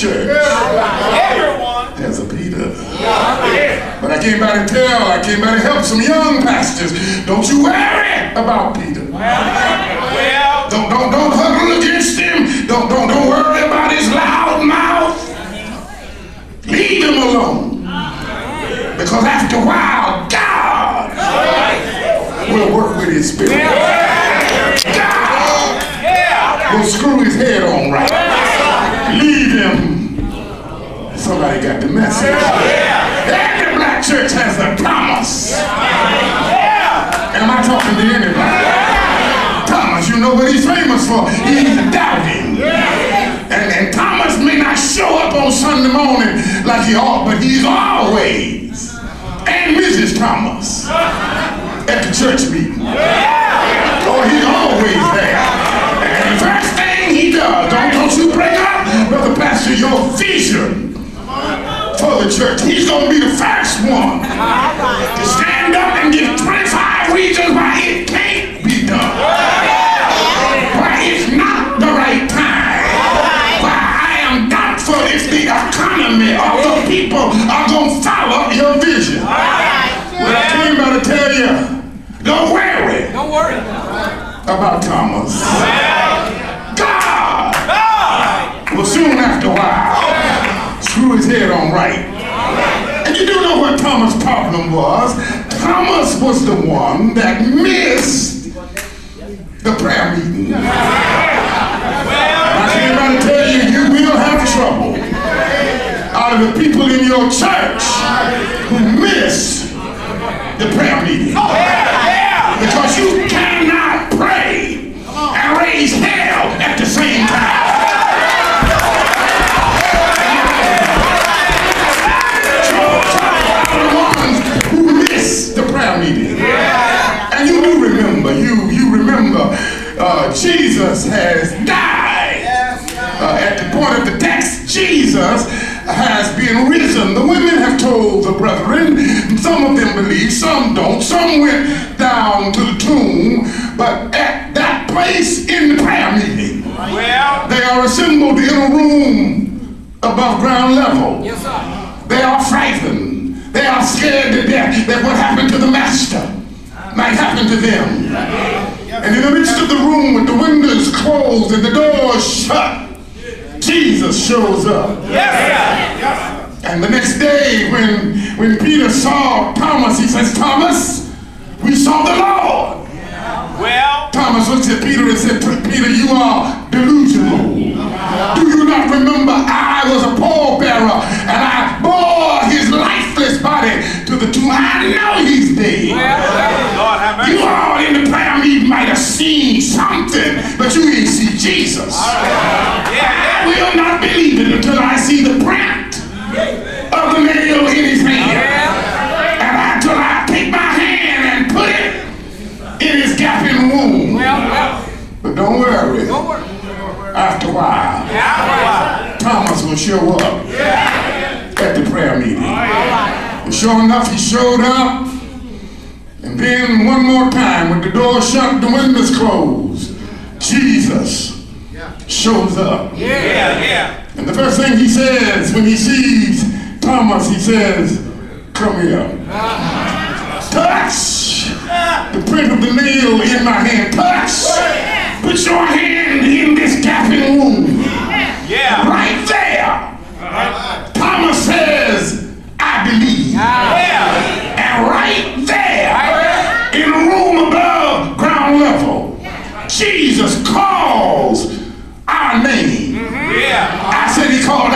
church has a Peter. But I came by to tell, I came by to help some young pastors. Don't you worry about Peter. Don't, don't, don't huddle against him. Don't, don't, don't worry about his loud mouth. Leave him alone. Because after a while, God will work with his spirit. God will screw his head on right. Leave him. Somebody got the message. Every black church has a Thomas. Am I talking to anybody? Thomas, you know what he's famous for? He's doubting. And, and Thomas may not show up on Sunday morning like he ought, but he's always. And Mrs. Thomas at the church meeting. The church. He's going to be the first one to stand up and give 25 reasons why it can't be done. Why it's not the right time. Why I am doubtful if the economy or the people are going to follow your vision. Well, I came by to tell you, don't worry Don't worry. about Thomas. God will soon after a while screw his head on right. And you do know what Was? Thomas was the one that missed the prayer meeting. Well, I came by to tell you, you will have trouble out of the people in your church who miss the prayer meeting. Uh, Jesus has died. Uh, at the point of the text, Jesus has been risen. The women have told the brethren. Some of them believe, some don't. Some went down to the tomb, but at that place in the prayer meeting, Well, they are assembled in a room above ground level. yes, sir. They are frightened. They are scared to death that what happened to the master might happen to them. And in the midst of the room with the windows closed and the doors shut, Jesus shows up. Yes. And the next day when, when Peter saw Thomas, he says, Thomas, we saw the Lord. Well, Thomas looked at Peter and said, Peter, you are delusional. Do you not remember I was a pallbearer and I bore his lifeless body to the tomb? I know he's dead. Lord have You mercy. in the might have seen something, but you didn't see Jesus. Yeah, yeah. I will not believe it until I see the print of the nail in his hand. And I, until I take my hand and put it in his gaping wound. Well, well. But don't worry, Don't worry. after a while, Yeah, Thomas will show up at the prayer meeting. And sure enough, he showed up. And then one more time, with the door shut, the windows closed, Jesus shows up. yeah, yeah. And the first thing he says when he sees Thomas, he says, Come here. Uh-huh. Touch the print of the nail in my hand. Touch. Put your hand in this gaping wound. Yeah. Right there. Uh-huh. Thomas says, I believe. Yeah. And right there, Jesus calls our name. Mm-hmm. Yeah. I said he called